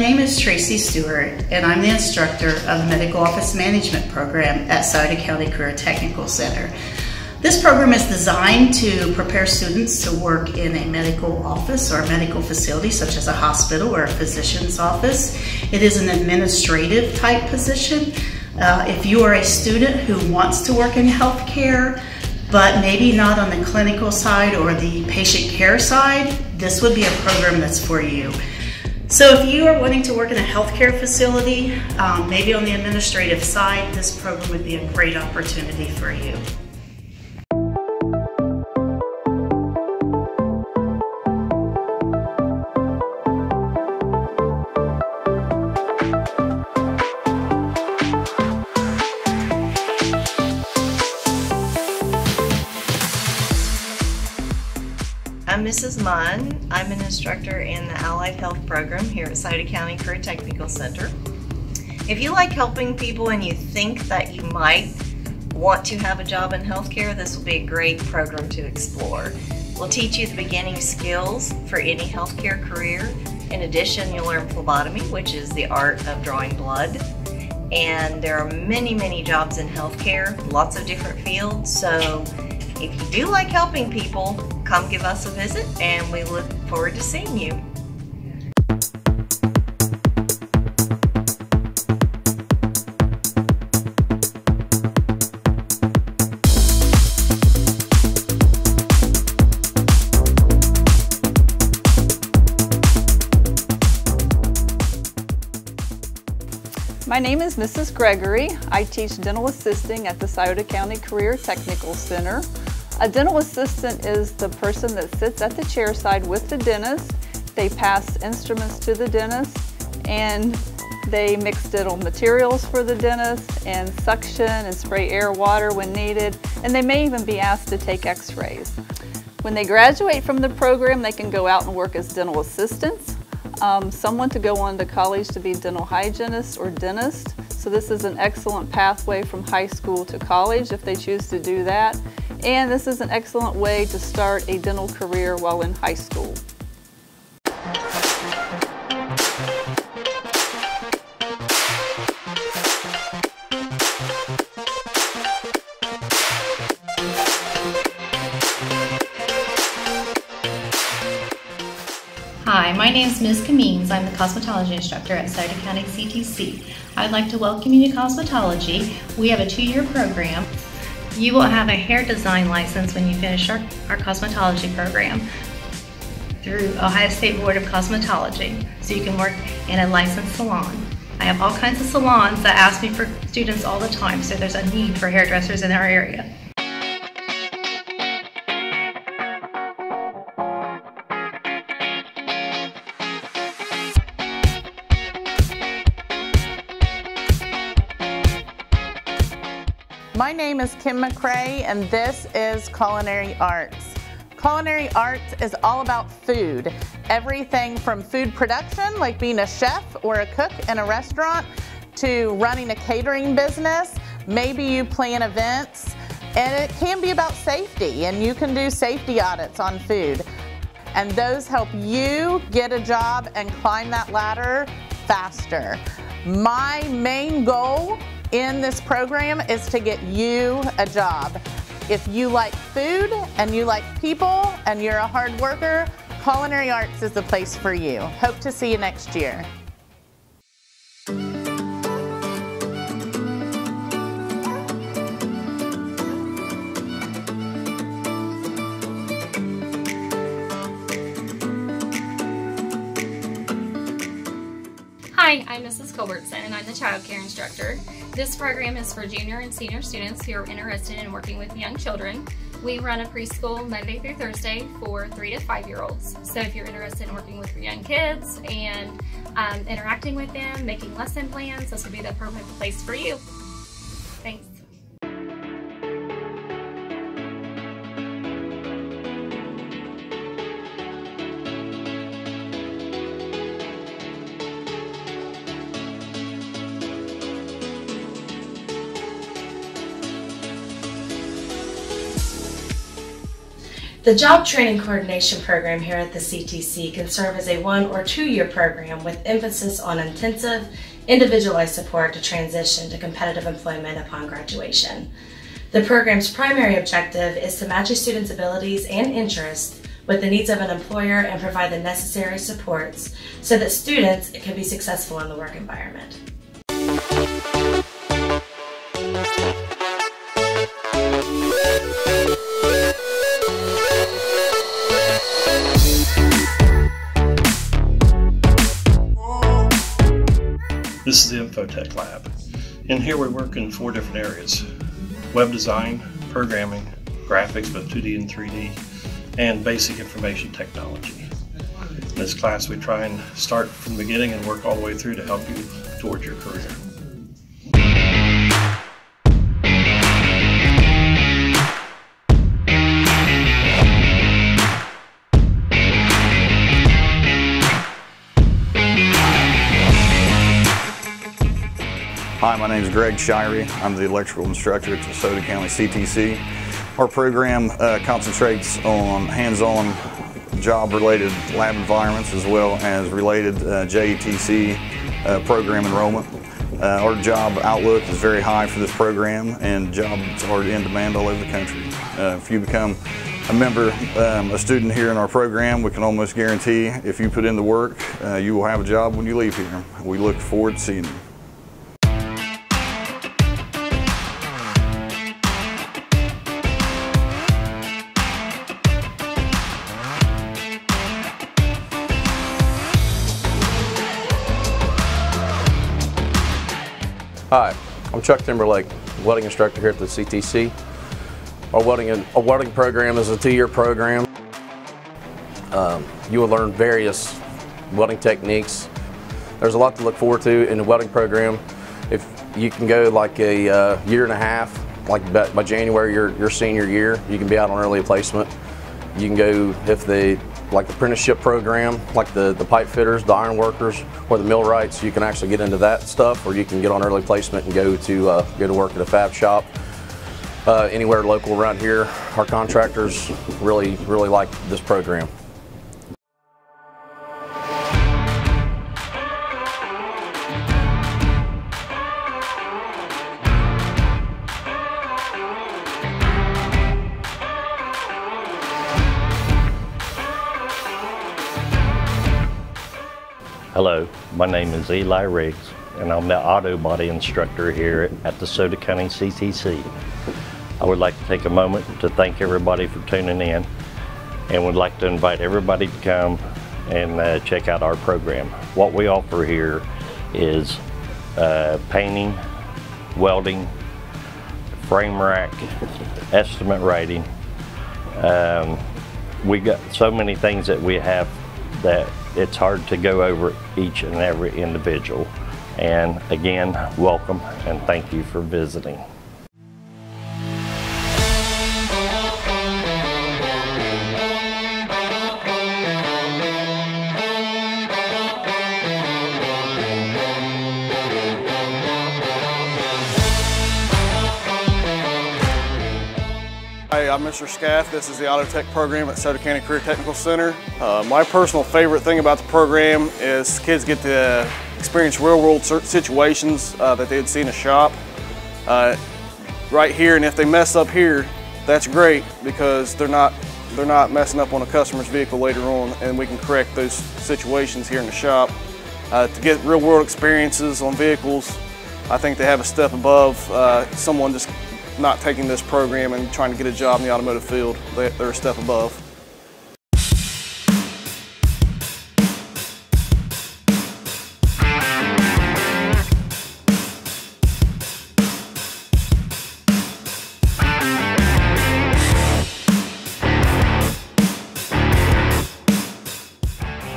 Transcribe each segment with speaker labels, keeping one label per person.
Speaker 1: name is Tracy Stewart, and I'm the instructor of the Medical Office Management Program at Scioto County Career Technical Center. This program is designed to prepare students to work in a medical office or a medical facility, such as a hospital or a physician's office. It is an administrative type position. Uh, if you are a student who wants to work in healthcare, but maybe not on the clinical side or the patient care side, this would be a program that's for you. So if you are wanting to work in a healthcare facility, um, maybe on the administrative side, this program would be a great opportunity for you.
Speaker 2: Mrs. Munn. I'm an instructor in the Allied Health Program here at Scioto County Career Technical Center. If you like helping people and you think that you might want to have a job in healthcare, this will be a great program to explore. We'll teach you the beginning skills for any healthcare career. In addition, you'll learn phlebotomy, which is the art of drawing blood. And there are many, many jobs in healthcare, lots of different fields. So if you do like helping people, come give us a visit and we look forward to seeing you.
Speaker 3: Name is Mrs. Gregory. I teach dental assisting at the Scioto County Career Technical Center. A dental assistant is the person that sits at the chair side with the dentist. They pass instruments to the dentist and they mix dental materials for the dentist and suction and spray air water when needed and they may even be asked to take x-rays. When they graduate from the program they can go out and work as dental assistants um, someone to go on to college to be dental hygienist or dentist. So this is an excellent pathway from high school to college if they choose to do that. And this is an excellent way to start a dental career while in high school.
Speaker 4: My name is Ms. Kamines. I'm the cosmetology instructor at Scioto County CTC. I'd like to welcome you to cosmetology. We have a two-year program. You will have a hair design license when you finish our, our cosmetology program through Ohio State Board of Cosmetology, so you can work in a licensed salon. I have all kinds of salons that ask me for students all the time, so there's a need for hairdressers in our area.
Speaker 5: My name is Kim McCrae and this is Culinary Arts. Culinary Arts is all about food. Everything from food production, like being a chef or a cook in a restaurant, to running a catering business. Maybe you plan events, and it can be about safety, and you can do safety audits on food. And those help you get a job and climb that ladder faster. My main goal in this program is to get you a job. If you like food and you like people and you're a hard worker, Culinary Arts is the place for you. Hope to see you next year.
Speaker 6: Hi, I'm Mrs. Culbertson and I'm the child care instructor. This program is for junior and senior students who are interested in working with young children. We run a preschool Monday through Thursday for three to five year olds. So if you're interested in working with your young kids and um, interacting with them, making lesson plans, this would be the perfect place for you.
Speaker 7: The Job Training Coordination Program here at the CTC can serve as a one or two year program with emphasis on intensive, individualized support to transition to competitive employment upon graduation. The program's primary objective is to match a student's abilities and interests with the needs of an employer and provide the necessary supports so that students can be successful in the work environment.
Speaker 8: This is the Infotech Lab. In here we work in four different areas. Web design, programming, graphics both 2D and 3D, and basic information technology. In this class we try and start from the beginning and work all the way through to help you towards your career.
Speaker 9: Hi, my name is Greg Shirey. I'm the electrical instructor at the Scioto County CTC. Our program uh, concentrates on hands-on job-related lab environments as well as related uh, JATC uh, program enrollment. Uh, our job outlook is very high for this program and jobs are in demand all over the country. Uh, if you become a member, um, a student here in our program, we can almost guarantee if you put in the work, uh, you will have a job when you leave here. We look forward to seeing you.
Speaker 10: I'm Chuck Timberlake, welding instructor here at the CTC. Our welding, our welding program is a two-year program. Um, you will learn various welding techniques. There's a lot to look forward to in the welding program. If you can go like a uh, year and a half, like by, January your, your senior year, you can be out on early placement. You can go if the like the apprenticeship program, like the, the pipe fitters, the iron workers, or the millwrights, you can actually get into that stuff, or you can get on early placement and go to uh, go to work at a fab shop. Uh, anywhere local around here, our contractors really, really like this program.
Speaker 11: Hello, my name is Eli Riggs, and I'm the auto body instructor here at Scioto County CTC. I would like to take a moment to thank everybody for tuning in and would like to invite everybody to come and uh, check out our program. What we offer here is uh, painting, welding, frame rack, estimate writing. Um, we got so many things that we have that it's hard to go over each and every individual. And again, welcome and thank you for visiting.
Speaker 12: I'm Mr. Scaff. This is the Auto Tech program at Scioto County Career Technical Center. Uh, my personal favorite thing about the program is kids get to experience real world situations uh, that they'd see in a shop uh, right here. And if they mess up here, that's great because they're not they're not messing up on a customer's vehicle later on and we can correct those situations here in the shop. Uh, to get real world experiences on vehicles, I think they have a step above uh, someone just not taking this program and trying to get a job in the automotive field. They're a step above.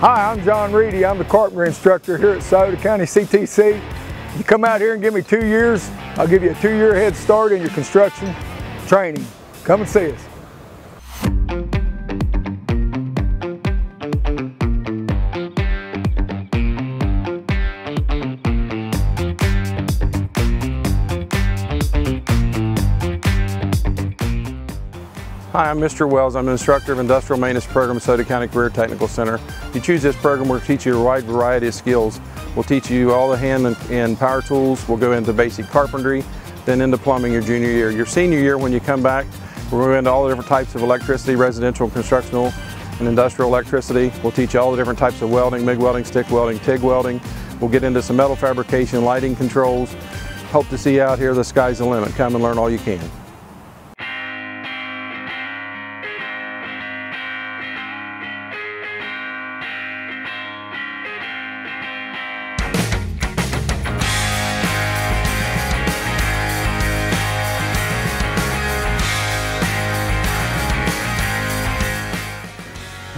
Speaker 13: Hi, I'm John Reedy. I'm the carpenter instructor here at Scioto County CTC. You come out here and give me two years, I'll give you a two-year head start in your construction training. Come and see us.
Speaker 14: Hi, I'm Mr. Wells. I'm an instructor of Industrial Maintenance Program at Scioto County Career Technical Center. If you choose this program, we'll teach you a wide variety of skills. We'll teach you all the hand and power tools. We'll go into basic carpentry, then into plumbing your junior year. Your senior year, when you come back, we'll go into all the different types of electricity, residential, constructional, and industrial electricity. We'll teach you all the different types of welding, MIG welding, stick welding, TIG welding. We'll get into some metal fabrication, lighting controls. Hope to see you out here. The sky's the limit. Come and learn all you can.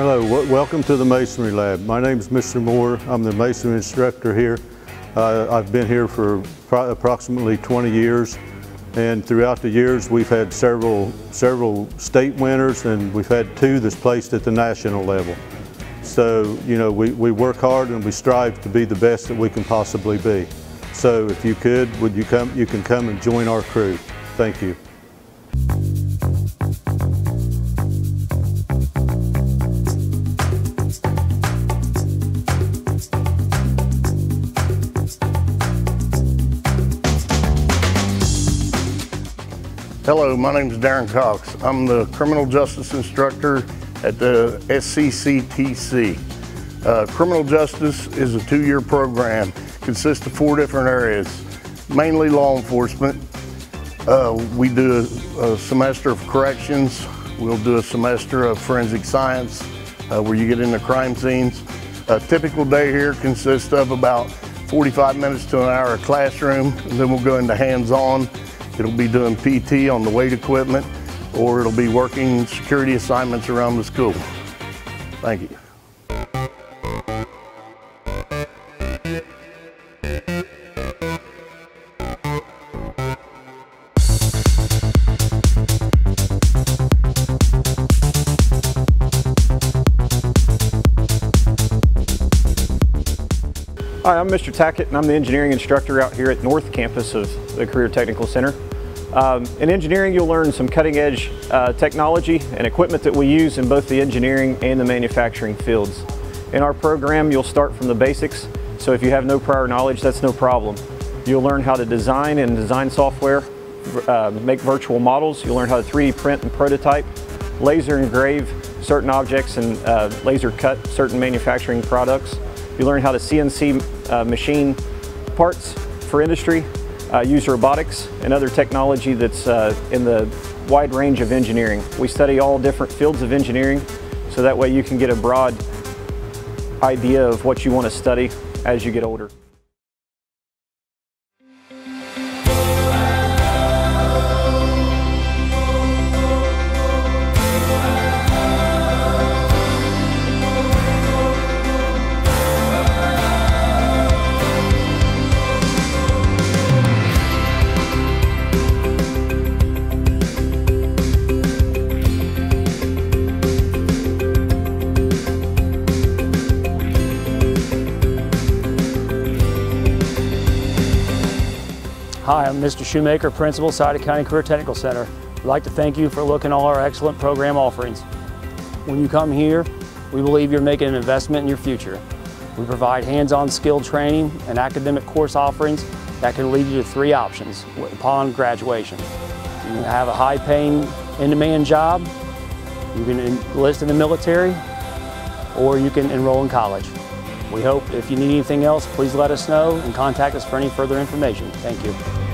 Speaker 15: Hello, welcome to the Masonry Lab. My name is Mr. Moore. I'm the masonry instructor here. Uh, I've been here for approximately 20 years and throughout the years we've had several, several state winners and we've had two that's placed at the national level. So, you know, we, we work hard and we strive to be the best that we can possibly be. So if you could, would you come, you can come and join our crew. Thank you.
Speaker 16: Hello, my name is Darren Cox. I'm the criminal justice instructor at the SCCTC. Uh, criminal justice is a two-year program, consists of four different areas, mainly law enforcement. Uh, we do a, a, semester of corrections, we'll do a semester of forensic science, uh, where you get into crime scenes. A typical day here consists of about 45 minutes to an hour of classroom, then we'll go into hands-on It'll be doing PT on the weight equipment or it'll be working security assignments around the school. Thank you.
Speaker 3: Hi, I'm Mr. Tackett and I'm the engineering instructor out here at North Campus of the Career Technical Center. Um, in engineering, you'll learn some cutting edge uh, technology and equipment that we use in both the engineering and the manufacturing fields. In our program, you'll start from the basics, so if you have no prior knowledge, that's no problem. You'll learn how to design and design software, uh, make virtual models, you'll learn how to 3D print and prototype, laser engrave certain objects and uh, laser cut certain manufacturing products. You learn how to CNC uh, machine parts for industry, uh, use robotics and other technology that's uh, in the wide range of engineering. We study all different fields of engineering so that way you can get a broad idea of what you want to study as you get older.
Speaker 17: Mr. Shoemaker, Principal, Scioto County Career Technical Center. I'd like to thank you for looking at all our excellent program offerings. When you come here, we believe you're making an investment in your future. We provide hands-on skill training and academic course offerings that can lead you to three options upon graduation. You can have a high-paying, in-demand job, you can enlist in the military, or you can enroll in college. We hope if you need anything else, please let us know and contact us for any further information. Thank you.